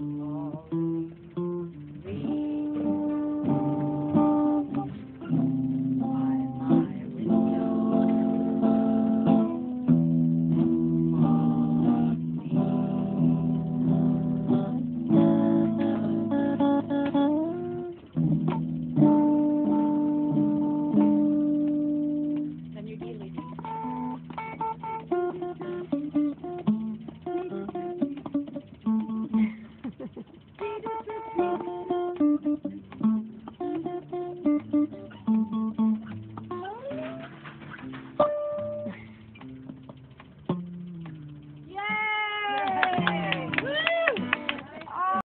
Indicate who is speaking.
Speaker 1: Oh.